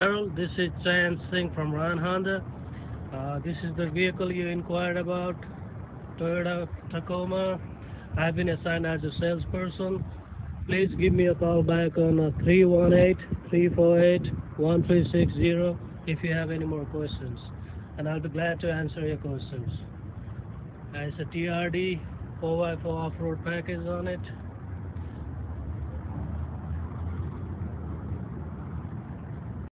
Harold, this is Chan Singh from Ryan Honda. Uh, this is the vehicle you inquired about, Toyota Tacoma. I've been assigned as a salesperson. Please give me a call back on uh, 318-348-1360 if you have any more questions. And I'll be glad to answer your questions. It's a TRD 4x4 off-road package on it.